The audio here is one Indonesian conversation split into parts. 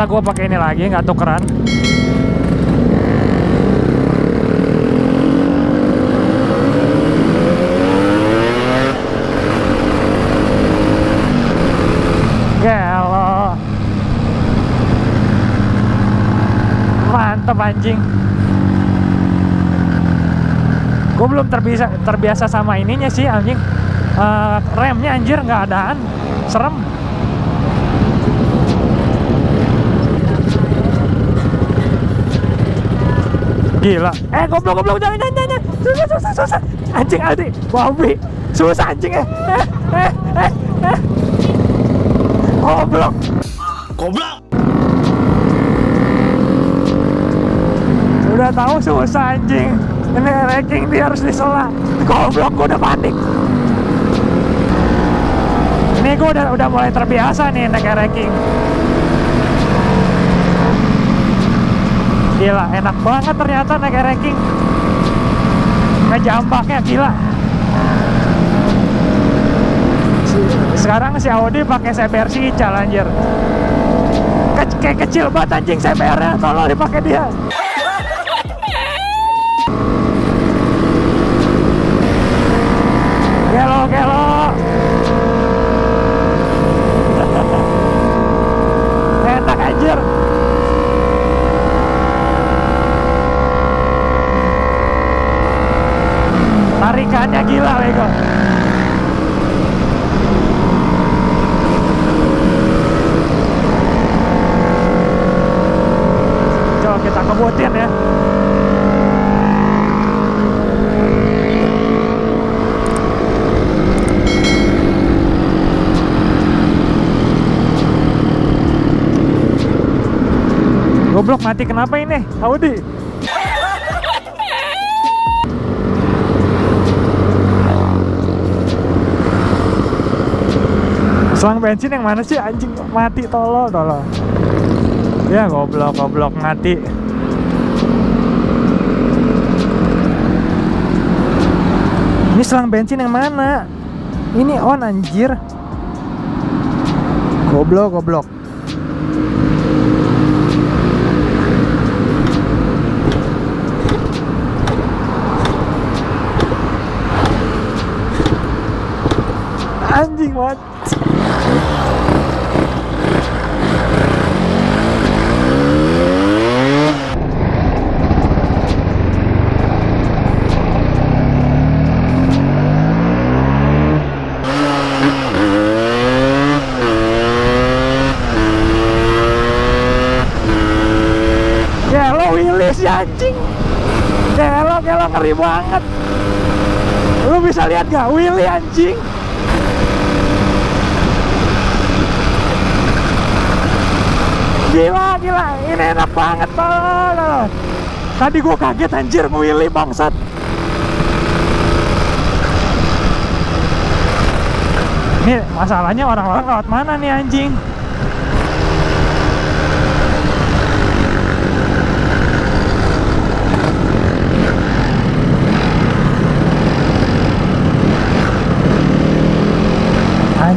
ternyata gue pakai ini lagi nggak tukeran. Gelo. Mantep anjing. Gue belum terbiasa terbiasa sama ininya sih anjing. Eh, Remnya anjir nggak adaan. Serem Gila. Eh, goblok goblok jangan jangan jangan. Susah susah susah. Anjing Aldi, babi. Susah anjing eh. Eh eh eh. eh. Goblok. Goblok. Udah tahu susah anjing. Ini ranking dia harus disela. Goblok gua udah panik. Ini gua udah udah mulai terbiasa nih naik ranking. Gila, enak banget ternyata naik ranking. Ngejambaknya gila. Sekarang si Audi pakai CBR Cical anjir. Ke kayak kecil banget anjing CBR-nya, tolong dipakai dia. Gelo, gelo. Enak anjir. Tarikannya gila, Bego. Ya. Goblok mati kenapa ini? Audi. Selang bensin yang mana sih anjing mati tolol tolol. Ya goblok goblok mati. Ini selang bensin yang mana? Ini on anjir. Goblok goblok. Anjing banget. Gelo Willis ya anjing Gelo gelo ngeri banget. Lu bisa lihat gak Willy anjing? Gila gila. Ini enak banget tolol Tadi gua kaget anjir Willy bangsat. Ini masalahnya orang-orang lewat mana nih anjing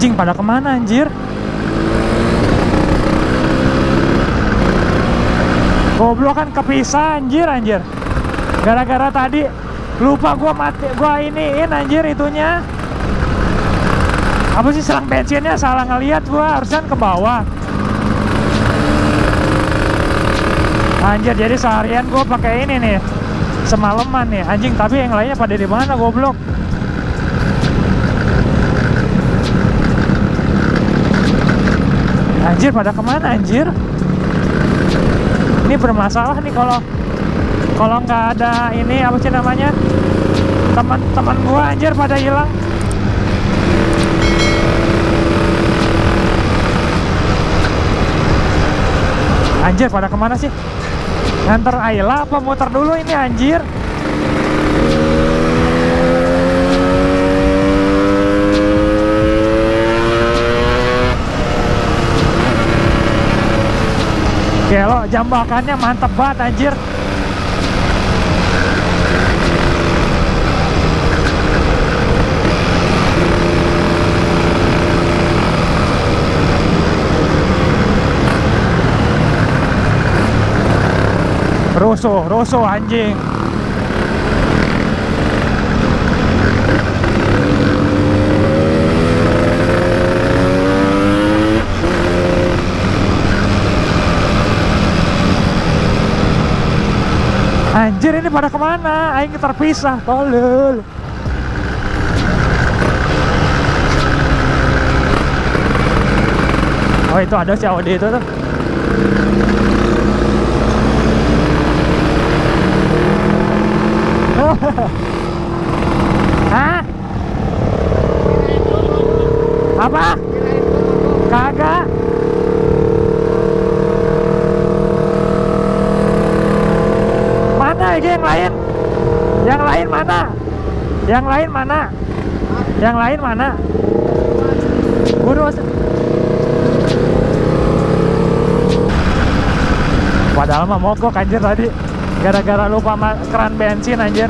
Anjing pada ke mana anjir? Goblok kan kepisah anjir anjir. Gara-gara tadi lupa gua mati gua iniin anjir itunya. Apa sih selang bensinnya salah ngeliat gua harusnya ke bawah. Anjir jadi seharian gua pakai ini nih. Semalaman nih anjing tapi yang lainnya pada di mana goblok? Anjir pada ke mana anjir? Ini bermasalah nih kalau kalau nggak ada ini apa sih namanya teman-teman gua anjir pada hilang. Anjir pada ke mana sih? Nganter Ayla apa muter dulu ini anjir? Ya jambakannya mantep banget anjir. Rosso, Rosso anjing. Anjir ini pada ke mana? Aing terpisah, tolol. Oh itu ada si Audi itu tuh. Hah? Apa? Kagak. Mana ini yang lain? Yang lain mana? Yang lain mana? Yang lain mana? Buru Padahal mah mogok anjir tadi Gara-gara lupa keran bensin anjir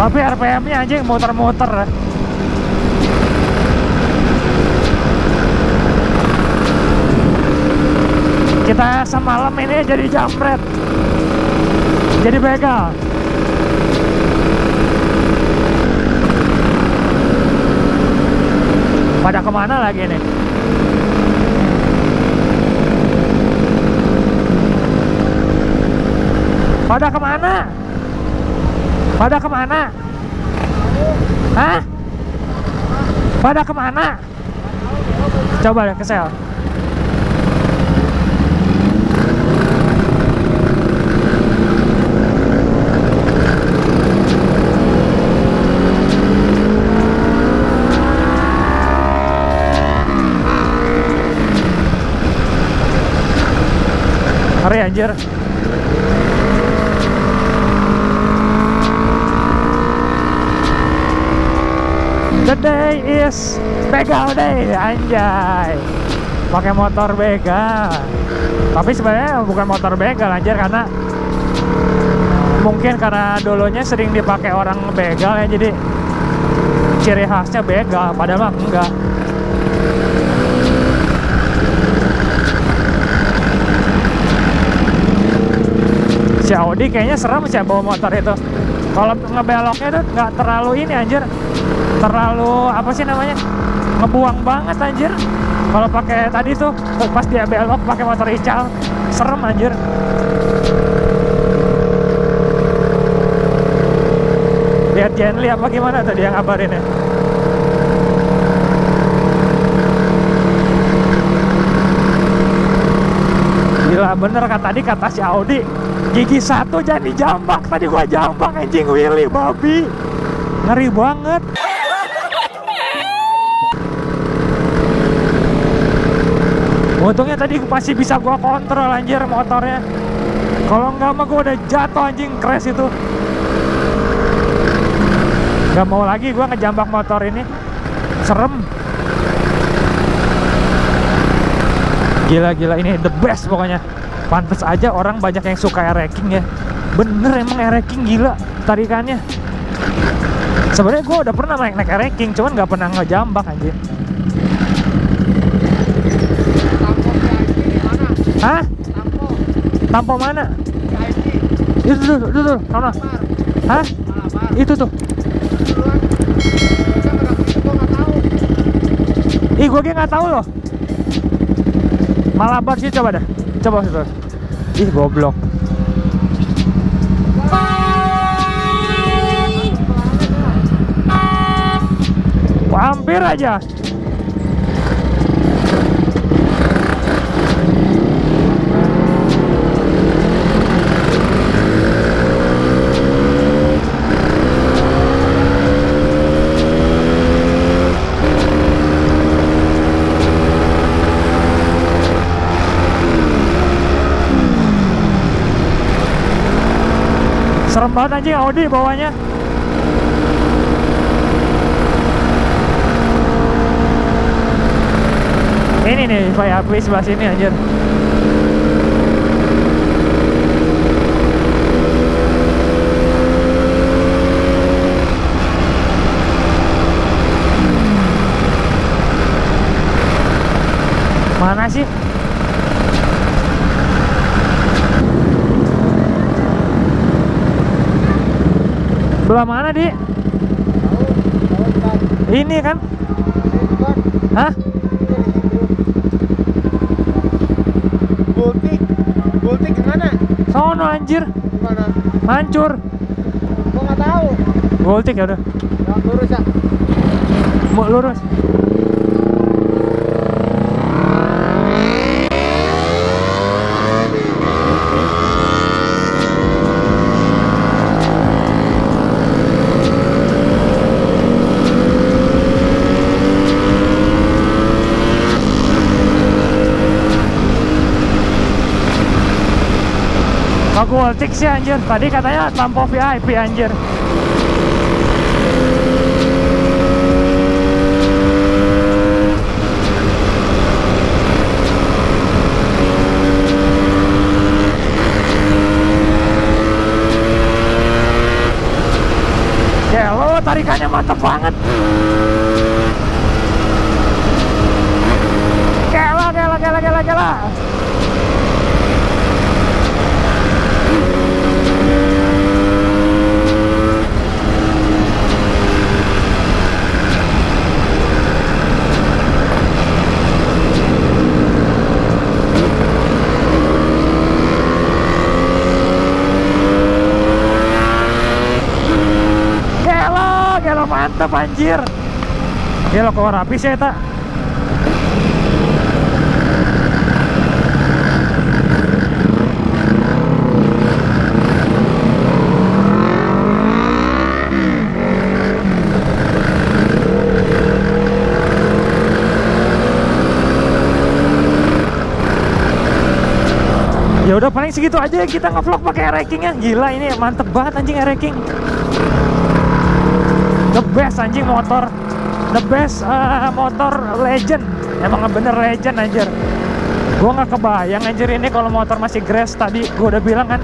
Tapi RPM-nya anjing muter-muter Kita semalam ini jadi jambret Jadi begal Pada ke mana lagi nih? Pada ke mana? Pada ke mana? Hah? Pada ke mana? Coba deh ke sel. Ngeri anjir. The day is begal day, anjay. Pakai motor begal. Tapi sebenarnya bukan motor begal anjir karena mungkin karena dulunya sering dipakai orang begal ya jadi ciri khasnya begal padahal mah enggak. si Audi kayaknya serem sih bawa motor itu kalau ngebeloknya tuh nggak terlalu ini anjir terlalu apa sih namanya ngebuang banget anjir. Kalau pakai tadi tuh pas dia belok pakai motor ical serem anjir. Lihat Jenly apa gimana tuh dia ngabarinnya? Gila bener kata tadi kata si Audi Gigi satu jadi jambak Tadi gua jambak anjing Willy babi. Ngeri banget Untungnya tadi masih bisa gua kontrol anjir motornya. Kalau nggak mah gua udah jatuh anjing crash itu. Gak mau lagi gua ngejambak motor ini. Serem. Gila-gila ini the best pokoknya. Pantes aja orang banyak yang suka air ya. Bener emang air gila tarikannya. Sebenarnya gue udah pernah naik naik air Cuman gak pernah ngejambak anjir Hah? Tampo mana? Itu tuh, itu tuh, sana Hah? Itu tuh Ih gue gak tahu loh Malabar sih coba dah. Coba situ. Ih goblok. Hampir aja. Serem banget anjing Audi bawahnya. Ini nih, Pak api sebelah sini anjir. Mana sih? Belah mana, Di? Ini kan? Hah? Gultik, Gultik gimana? Sono anjir, Gimana? hancur. Gua nggak tahu. Gultik ya udah. Lurus ya. Mau lurus. Gultik sih anjir? Tadi katanya lampu VIP anjir. Ya lo tarikannya mantep banget. Gela, gela, gela, gela, gela. Gelo, gelo mantep anjir. Gelo kok rapi sih tak. Ya udah paling segitu aja ya kita ngevlog pakai rackingnya. Gila ini mantep banget anjing racking best anjing motor. The best uh, motor legend. Emang bener legend anjir. Gue nggak kebayang anjir ini kalau motor masih grass tadi. Gue udah bilang kan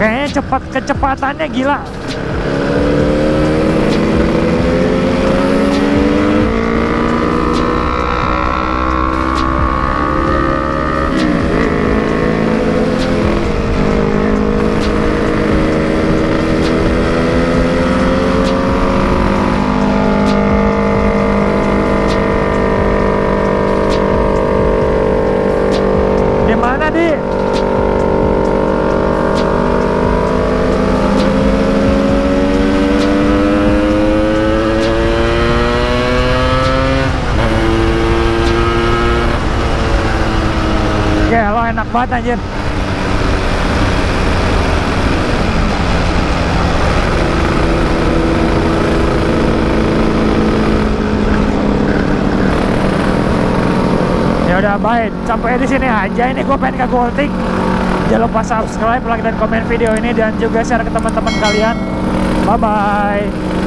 kayaknya cepat kecepatannya gila di mana di Ya lo enak banget anjir Ya udah baik, sampai di sini aja ini gue pengen ke Gultik. Jangan lupa subscribe, like dan komen video ini dan juga share ke teman-teman kalian. Bye bye.